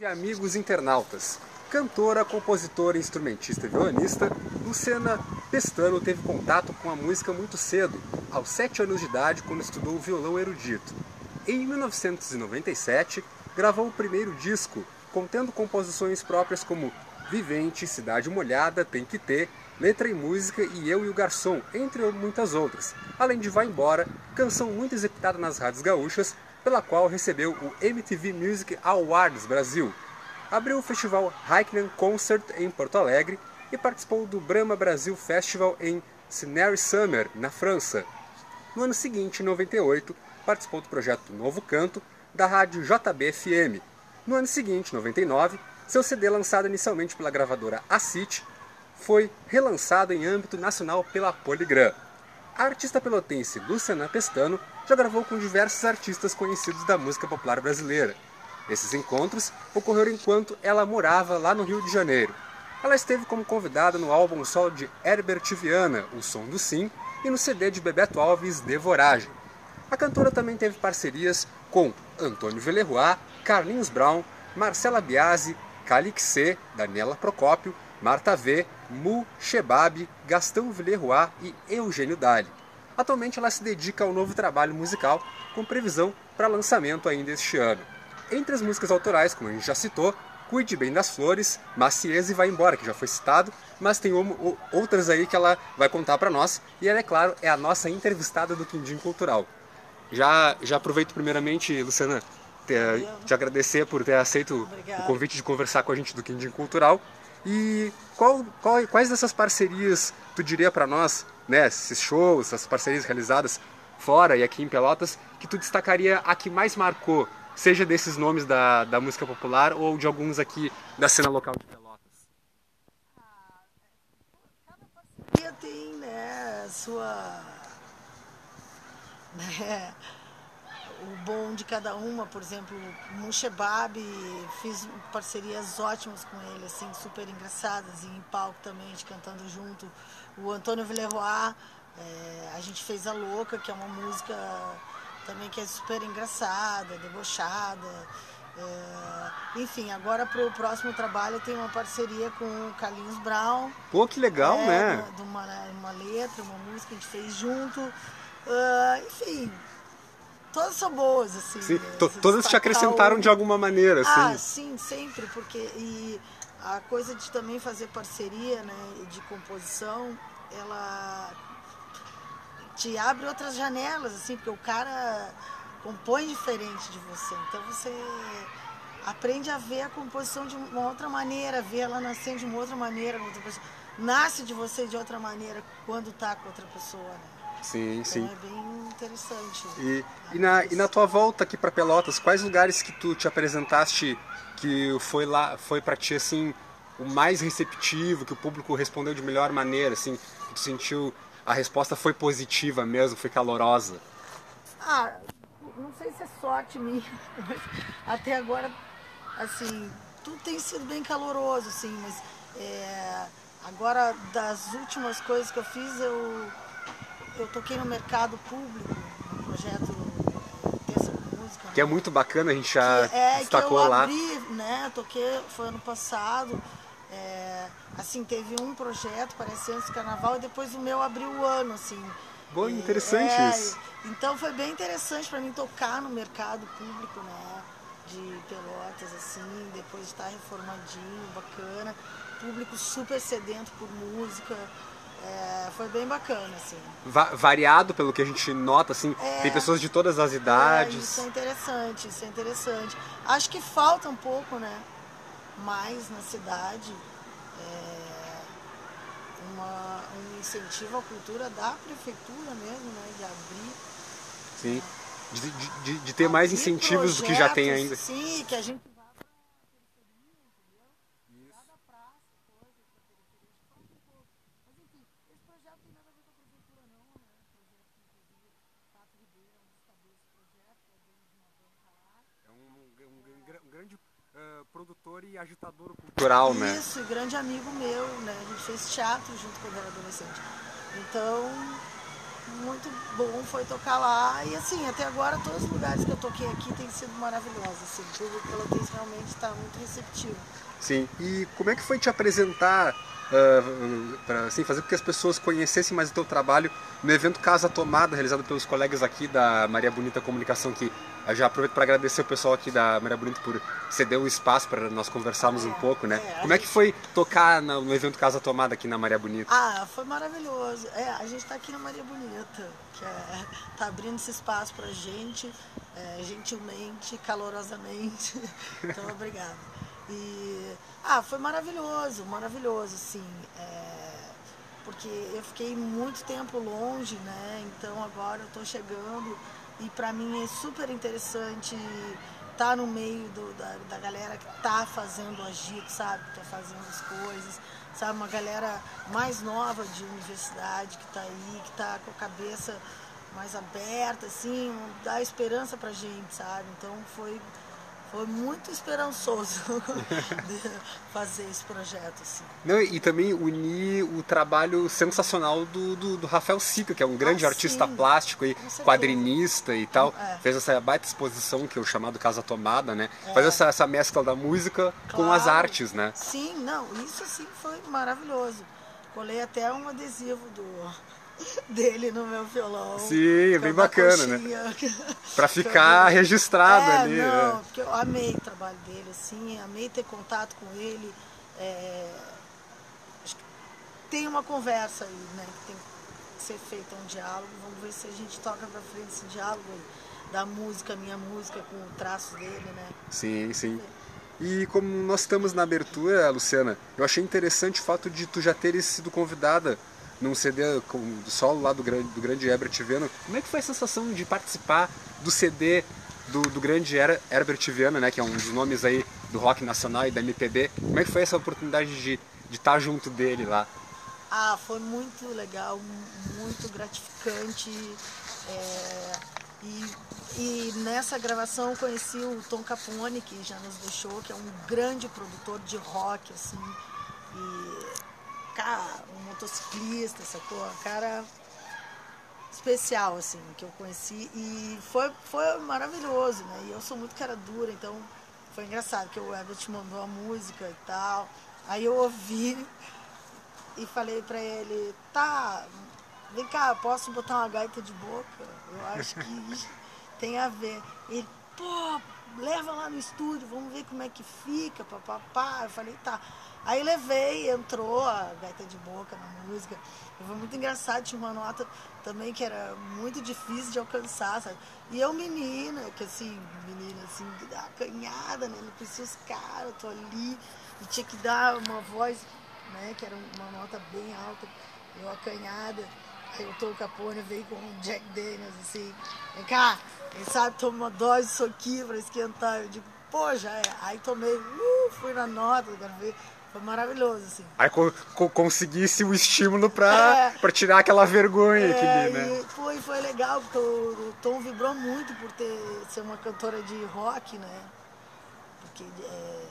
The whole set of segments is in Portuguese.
E amigos internautas, cantora, compositora, instrumentista e violonista, Luciana Pestano teve contato com a música muito cedo, aos 7 anos de idade, quando estudou violão erudito. Em 1997, gravou o primeiro disco, contendo composições próprias como Vivente, Cidade Molhada, Tem Que Ter, Letra e Música e Eu e o Garçom, entre muitas outras, além de Vai Embora, canção muito executada nas rádios gaúchas, pela qual recebeu o MTV Music Awards Brasil. Abriu o festival Hackney Concert em Porto Alegre e participou do Brahma Brasil Festival em Scenery Summer, na França. No ano seguinte, em 98, participou do projeto Novo Canto, da rádio JBFM. No ano seguinte, 99, seu CD, lançado inicialmente pela gravadora Acit, foi relançado em âmbito nacional pela Polygram. A artista pelotense Luciana Pestano já gravou com diversos artistas conhecidos da música popular brasileira. Esses encontros ocorreram enquanto ela morava lá no Rio de Janeiro. Ela esteve como convidada no álbum solo de Herbert Viana, O Som do Sim, e no CD de Bebeto Alves, Devoragem. A cantora também teve parcerias com Antônio Villeroy, Carlinhos Brown, Marcela Biasi, Calixê, Daniela Procópio, Marta V, Mu, Shebab, Gastão Villeroy e Eugênio Dali. Atualmente ela se dedica ao novo trabalho musical, com previsão para lançamento ainda este ano. Entre as músicas autorais, como a gente já citou, Cuide Bem das Flores, Maciez e Vai Embora, que já foi citado, mas tem outras aí que ela vai contar para nós, e ela, é claro, é a nossa entrevistada do Quindim Cultural. Já, já aproveito primeiramente, Luciana, ter, te agradecer por ter aceito Obrigada. o convite de conversar com a gente do Quindim Cultural. E qual, qual, quais dessas parcerias tu diria para nós, né, esses shows, essas parcerias realizadas fora e aqui em Pelotas, que tu destacaria a que mais marcou, seja desses nomes da, da música popular ou de alguns aqui da cena local de Pelotas? Ah, cada parceria tem, né, sua... O bom de cada uma, por exemplo, Mushebab, fiz parcerias ótimas com ele, assim, super engraçadas, e em palco também, de cantando junto. O Antônio Villeroy, é, a gente fez A Louca, que é uma música também que é super engraçada, debochada. É, enfim, agora para o próximo trabalho tenho uma parceria com o Carlinhos Brown. Pô, que legal, é, né? De uma, uma letra, uma música que a gente fez junto. Uh, enfim, todas são boas, assim. Sim, né? todas te acrescentaram de alguma maneira, assim. Ah, sim, sempre, porque e a coisa de também fazer parceria, né, de composição, ela te abre outras janelas, assim, porque o cara compõe diferente de você. Então você aprende a ver a composição de uma outra maneira, ver ela nascendo de uma outra maneira, outra pessoa. nasce de você de outra maneira quando tá com outra pessoa, né? Sim, então sim. É bem interessante. E, e, na, e na tua volta aqui para Pelotas, quais lugares que tu te apresentaste que foi lá, foi para ti assim o mais receptivo, que o público respondeu de melhor maneira, assim, que tu sentiu a resposta foi positiva mesmo, foi calorosa? Ah, não sei se é sorte minha, mas até agora, assim, tudo tem sido bem caloroso, assim, mas é, agora das últimas coisas que eu fiz, eu eu toquei no mercado público, no projeto Terça Música. Que é muito bacana, a gente já que, é, destacou que eu lá. Abri, né, toquei, foi ano passado. É, assim, teve um projeto, parece antes do carnaval, e depois o meu abriu o ano, assim. Bom, interessante é, isso. Então foi bem interessante para mim tocar no mercado público, né? De Pelotas, assim, depois de estar reformadinho, bacana. Público super sedento por música. É, foi bem bacana, assim. Va variado, pelo que a gente nota, assim, é, tem pessoas de todas as idades. É, isso é interessante, isso é interessante. Acho que falta um pouco, né, mais na cidade, é, uma, um incentivo à cultura da prefeitura mesmo, né, de abrir. Sim, de, de, de ter mais incentivos do que já tem ainda. Sim, que a gente produtor e agitador cultural, Isso, né? Isso, grande amigo meu, né? A gente fez teatro junto quando era adolescente. Então, muito bom foi tocar lá. E assim, até agora todos os lugares que eu toquei aqui têm sido maravilhosos. Assim, o público pelotense realmente está muito receptivo. Sim, e como é que foi te apresentar uh, para assim, fazer com que as pessoas conhecessem mais o teu trabalho no evento Casa Tomada, realizado pelos colegas aqui da Maria Bonita Comunicação, que já aproveito para agradecer o pessoal aqui da Maria Bonita por ceder o espaço para nós conversarmos um pouco, né? É, Como é que foi tocar no, evento Casa Tomada aqui na Maria Bonita? Ah, foi maravilhoso. É, a gente está aqui na Maria Bonita, que é, tá abrindo esse espaço para gente, é, gentilmente, calorosamente. Então, obrigada. E ah, foi maravilhoso, maravilhoso, sim. É, porque eu fiquei muito tempo longe, né? Então agora eu estou chegando e para mim é super interessante estar tá no meio do, da, da galera que está fazendo agito, sabe? Está fazendo as coisas, sabe? Uma galera mais nova de universidade que está aí, que está com a cabeça mais aberta, assim, dá esperança pra gente, sabe? Então foi foi muito esperançoso fazer esse projeto. Assim. Não, e também unir o trabalho sensacional do, do, do Rafael Sica, que é um grande ah, artista sim. plástico e quadrinista e tal. É. Fez essa baita exposição que é o chamado Casa Tomada, né? É. Faz essa, essa mescla da música claro. com as artes, né? Sim, não, isso assim foi maravilhoso. Colei até um adesivo do dele no meu violão. Sim, é bem bacana, né? Pra ficar registrado é, ali. Não, é. porque eu amei o trabalho dele, assim, amei ter contato com ele. É, acho que tem uma conversa aí, né? Que tem que ser feita um diálogo. Vamos ver se a gente toca pra frente esse diálogo aí, da música, minha música, com o traço dele, né? Sim, sim. E como nós estamos na abertura, Luciana, eu achei interessante o fato de tu já teres sido convidada num CD do solo lá do grande, do grande Herbert Viana. Como é que foi a sensação de participar do CD do, do grande Herbert Viana, né, que é um dos nomes aí do rock nacional e da MPB? Como é que foi essa oportunidade de, estar junto dele lá? Ah, foi muito legal, muito gratificante. É, e, e nessa gravação conheci o Tom Capone, que já nos deixou, que é um grande produtor de rock, assim. E um motociclista, sacou? Um cara especial, assim, que eu conheci. E foi, foi maravilhoso, né? E eu sou muito cara dura, então foi engraçado que o Everett mandou a música e tal. Aí eu ouvi e falei pra ele, tá, vem cá, posso botar uma gaita de boca? Eu acho que tem a ver. Ele, pô, leva lá no estúdio, vamos ver como é que fica, papapá. Eu falei, tá. Aí levei, entrou a gaita de boca na música. Foi muito engraçado, tinha uma nota também que era muito difícil de alcançar, sabe? E eu, menina, que assim, menina, assim, acanhada, né? Não precisa os caras, tô ali. E tinha que dar uma voz, né? Que era uma nota bem alta. Eu acanhada. Aí o Capone, veio com um Jack Daniels, assim, vem cá, quem sabe toma uma dose disso aqui pra esquentar. Eu digo, pô, já é. Aí tomei, uh, fui na nota, ver foi maravilhoso, assim. Aí co co conseguisse o estímulo pra, é, pra tirar aquela vergonha é, aqui, né? foi, foi legal, porque o, Tom vibrou muito por ter, ser uma cantora de rock, né? Porque, é...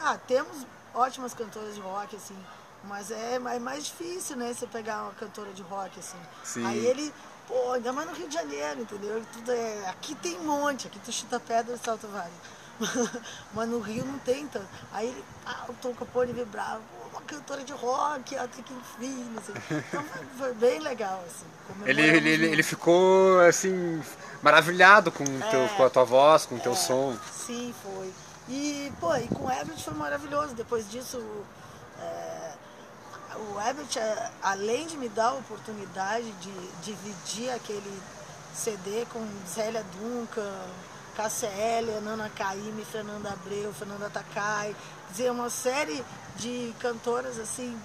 Ah, temos ótimas cantoras de rock, assim, mas é, é mais difícil, né? Você pegar uma cantora de rock, assim. Sim. Aí ele, pô, ainda mais no Rio de Janeiro, entendeu? Tudo é... Aqui tem um monte, aqui tu chuta pedra e salta vários. mas no Rio não tem tanto. Aí ele, ah, o Tom Capone vibrava, uma cantora de rock, até que enfim, assim. Então foi, foi, bem legal, assim. Ele, ele, ele, ele, ficou, assim, maravilhado com, é, teu, com a tua voz, com o é, teu som. Sim, foi. E, pô, e com o Everett foi maravilhoso. Depois disso, é, o Everett, é, além de me dar a oportunidade de dividir aquele CD com Zélia Duncan, Heller, Nana Caymmi, Fernanda Abreu, Fernanda Takai, dizer, uma série de cantoras assim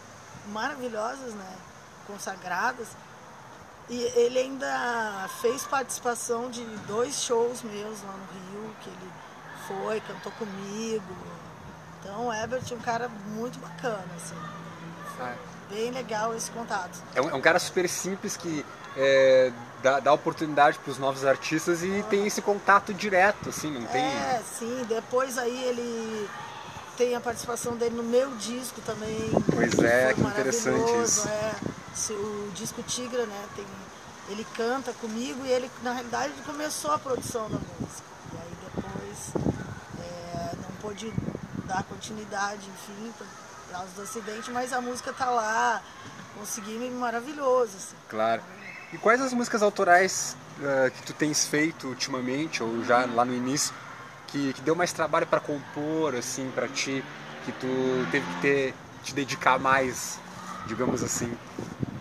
maravilhosas, né, consagradas. E ele ainda fez participação de dois shows meus lá no Rio, que ele foi, cantou comigo. Então o Ebert é um cara muito bacana, assim. É. Bem legal esse contato. É um, é um cara super simples que é, dá, dá oportunidade para os novos artistas e tem esse contato direto, assim, não tem. É, sim. Depois aí ele tem a participação dele no meu disco também. Pois é, que interessante isso. É, o disco Tigra, né? Tem ele canta comigo e ele, na realidade, começou a produção da música. E aí depois é, não pôde dar continuidade, enfim, causa do acidente, mas a música tá lá, consegui maravilhoso. Assim. Claro. E quais as músicas autorais uh, que tu tens feito ultimamente, ou já lá no início, que, que deu mais trabalho para compor, assim, para ti, que tu teve que ter, te dedicar mais, digamos assim?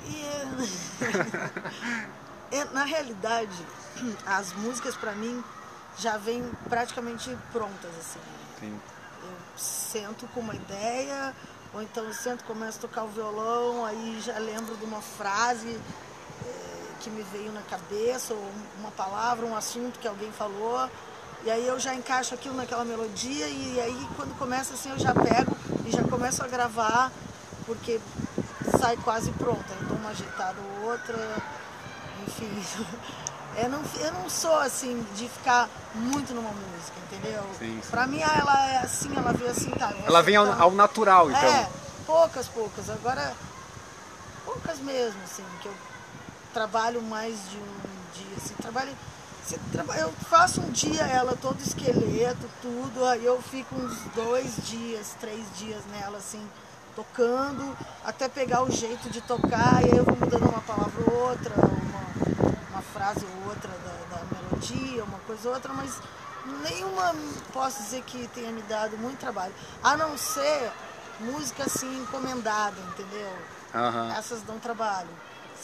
E, é, na realidade, as músicas para mim já vêm praticamente prontas, assim. Sim. Eu sento com uma ideia, ou então eu sento, começo a tocar o violão, aí já lembro de uma frase é, que me veio na cabeça, ou uma palavra, um assunto que alguém falou, e aí eu já encaixo aquilo naquela melodia, e aí quando começa assim eu já pego e já começo a gravar, porque sai quase pronta. Eu dou uma agitada ou outra, enfim. Eu não, eu não sou assim de ficar muito numa música, entendeu? Sim, sim. Pra mim ela é assim, ela vem assim, tá. Ela vem ao, ao, natural, então. É, poucas, poucas. Agora, poucas mesmo, assim, que eu trabalho mais de um dia, assim, trabalho. Eu faço um dia ela todo esqueleto, tudo, aí eu fico uns dois dias, três dias nela, assim, tocando, até pegar o jeito de tocar, e aí eu vou mudando uma palavra ou outra, frase ou outra da, da melodia, uma coisa ou outra, mas nenhuma posso dizer que tenha me dado muito trabalho. A não ser música assim encomendada, entendeu? Uhum. Essas dão trabalho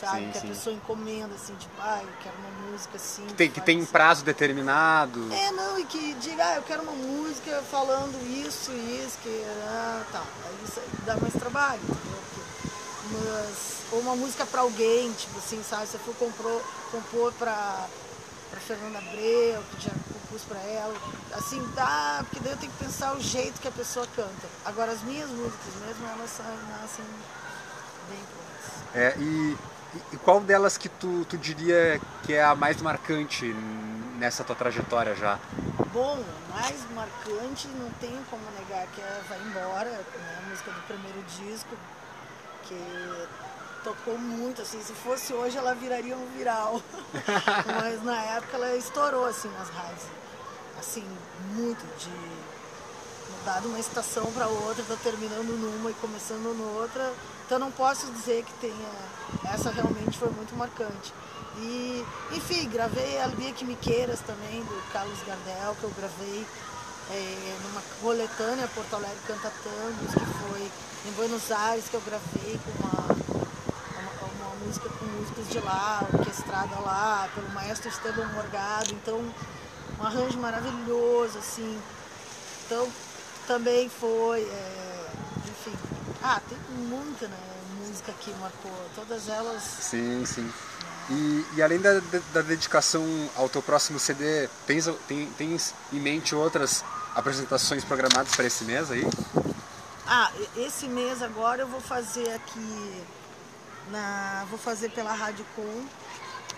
sabe? Sim, que sim. a pessoa encomenda, assim, tipo, ah, eu quero uma música assim. Que tem, que tem assim. prazo determinado. É, não, e que diga, ah, eu quero uma música falando isso isso, que. Ah, tá. Aí isso dá mais trabalho, entendeu? Mas, ou uma música pra alguém, tipo assim, sabe? Você for comprou, compor pra, pra Fernanda Abreu, que já compus pra ela. Assim, dá, porque daí eu tenho que pensar o jeito que a pessoa canta. Agora, as minhas músicas mesmo, elas nascem bem prontas. É, e e, qual delas que tu, tu diria que é a mais marcante nessa tua trajetória já? Bom, mais marcante não tenho como negar que é Vai Embora, né, a música do primeiro disco, que tocou muito, assim, se fosse hoje ela viraria um viral. Mas na época ela estourou assim nas rádios. Assim, muito de mudar de uma estação para outra, tá terminando numa e começando noutra então não posso dizer que tenha. Essa realmente foi muito marcante. E, enfim, gravei a Albia Que Me Queiras também, do Carlos Gardel, que eu gravei é, numa coletânea Porto Alegre Canta Tangos, que foi em Buenos Aires, que eu gravei com uma, uma, uma música com músicos de lá, orquestrada lá, pelo maestro Esteban Morgado. Então, um arranjo maravilhoso, assim. Então, também foi. É, enfim, ah, tem muita né, música que marcou, todas elas. Sim, sim. E, e além da, da, dedicação ao teu próximo CD, tens, tem, tens em mente outras apresentações programadas para esse mês aí? Ah, esse mês agora eu vou fazer aqui na. Vou fazer pela Rádio Com.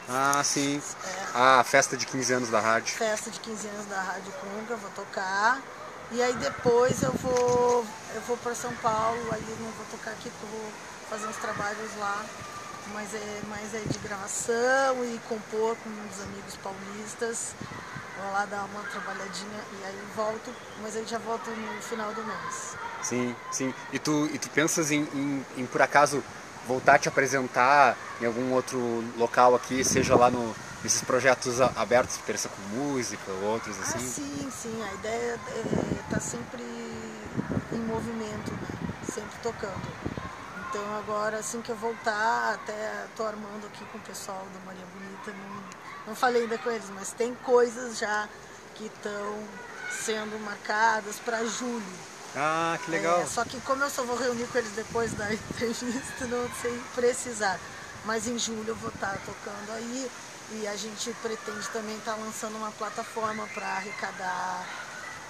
Ah, sim. É, ah, festa de 15 anos da rádio. Festa de 15 anos da Rádio Com que eu vou tocar. E aí depois eu vou eu vou para São Paulo, aí não vou tocar aqui porque eu vou fazer uns trabalhos lá, mas é mais é de gravação e compor com uns amigos paulistas. Vou lá dar uma trabalhadinha e aí volto, mas aí já volto no final do mês. Sim, sim. E tu, e tu pensas em, em, em por acaso voltar a te apresentar em algum outro local aqui, seja lá no, nesses projetos abertos, terça com música, outros assim? Ah, sim, sim. A ideia é estar tá sempre em movimento, né? sempre tocando. Então agora assim que eu voltar, até tô armando aqui com o pessoal da Maria Bonita, não, não falei ainda com eles, mas tem coisas já que estão sendo marcadas para julho. Ah, que legal. É, só que como eu só vou reunir com eles depois da entrevista, não sei precisar. Mas em julho eu vou estar tá tocando aí e a gente pretende também estar tá lançando uma plataforma para arrecadar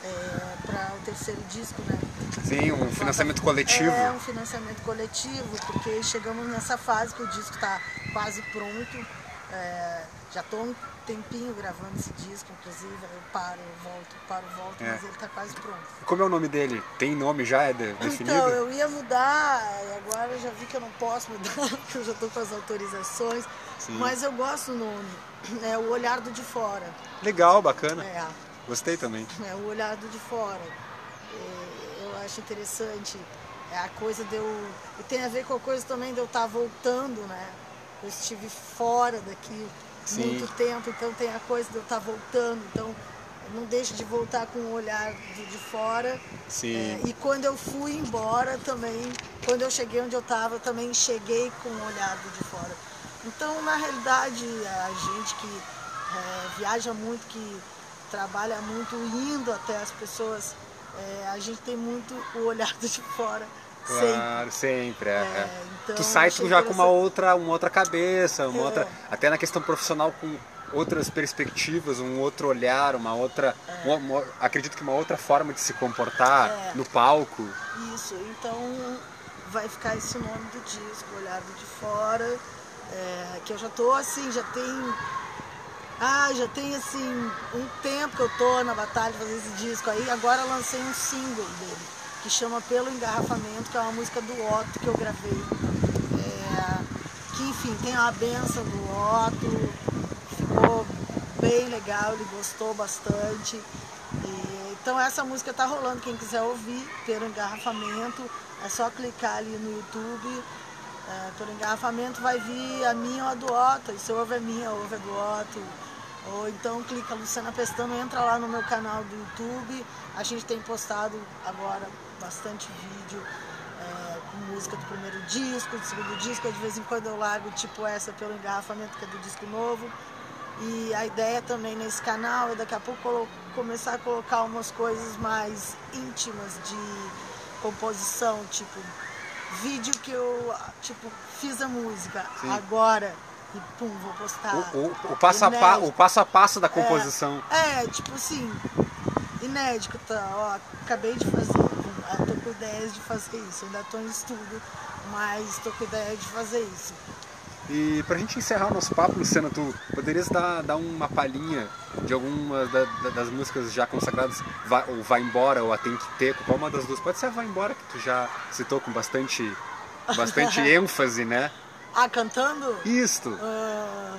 é, para o terceiro disco, né? Sim, um financiamento coletivo. É, um financiamento coletivo, porque chegamos nessa fase que o disco está quase pronto. É, já estou um tempinho gravando esse disco, inclusive, eu paro, volto, paro, volto, é. mas ele está quase pronto. Como é o nome dele? Tem nome já? É definido? Então, eu ia mudar, agora eu já vi que eu não posso mudar, porque eu já estou com as autorizações, Sim. mas eu gosto do nome, é o Olhar do de Fora. Legal, bacana. É. Gostei também. É o Olhar do de Fora. Eu acho interessante é a coisa de eu... E tem a ver com a coisa também de eu estar tá voltando, né? Eu estive fora daqui Sim. muito tempo, então tem a coisa de eu estar tá voltando, então não deixo de voltar com o olhar de, de fora. Sim. É, e quando eu fui embora também, quando eu cheguei onde eu estava, também cheguei com o olhar de fora. Então, na realidade, a gente que é, viaja muito, que trabalha muito, indo até as pessoas, é, a gente tem muito o olhar de fora Claro, sempre. é, é. Então, tu sai tu já com uma outra, uma outra cabeça, uma é. outra, até na questão profissional com outras perspectivas, um outro olhar, uma outra, é. uma, uma, acredito que uma outra forma de se comportar é. no palco. Isso, então vai ficar esse nome do disco, Olhado de Fora, é, que eu já tô assim, já tem ah, já tem assim um tempo que eu tô na batalha de fazer esse disco aí, agora lancei um single dele que chama Pelo Engarrafamento, que é uma música do Otto que eu gravei. É, que enfim, tem a benção do Otto, ficou bem legal, ele gostou bastante. E, então essa música tá rolando, quem quiser ouvir, Pelo Engarrafamento, é só clicar ali no YouTube. É, pelo engarrafamento vai vir a minha ou a do Otto, e se ouve a minha, ouve a do Otto. Ou então clica Luciana Pestano, entra lá no meu canal do YouTube. A gente tem postado agora bastante vídeo é, com música do primeiro disco, do segundo disco. De vez em quando eu largo tipo essa pelo engarrafamento que é do disco novo. E a ideia também nesse canal é daqui a pouco começar a colocar umas coisas mais íntimas de composição, tipo vídeo que eu tipo fiz a música Sim. agora e pum, vou postar. O, o, o, passo, a pa, o passo a passo da composição. É, é tipo assim, inédito, tá? Ó, acabei de fazer, tô com ideias de fazer isso, ainda tô em estudo, mas tô com ideia de fazer isso. E pra gente encerrar o nosso papo, Luciana, tu poderias dar, dar uma palhinha de alguma da, da, das músicas já consagradas, vai, ou Vai Embora ou A Tem Que Ter, qual uma das duas? Pode ser a Vai Embora, que tu já citou com bastante, bastante ênfase, né? Ah, cantando? Isto. Uh,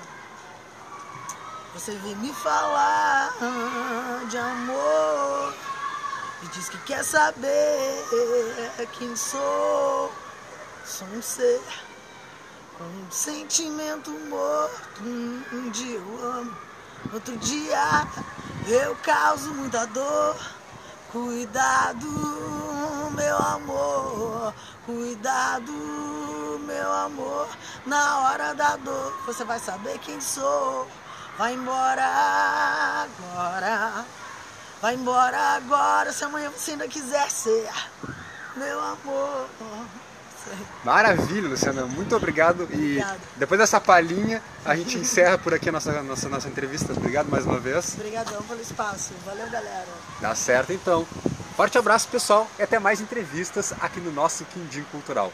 você vem me falar de amor e diz que quer saber quem sou. Sou um ser com um sentimento morto. Um dia eu amo, outro dia eu causo muita dor. Cuidado, meu amor, cuidado, meu amor. Na hora da dor, você vai saber quem sou. Vai embora agora, vai embora agora. Se amanhã você ainda quiser ser meu amor. Maravilha, Luciana. Muito obrigado. E depois dessa palhinha, a gente encerra por aqui a nossa, nossa, nossa entrevista. Obrigado mais uma vez. Obrigadão pelo espaço. Valeu, galera. Dá certo, então. Forte abraço, pessoal. E até mais entrevistas aqui no nosso Quindim Cultural.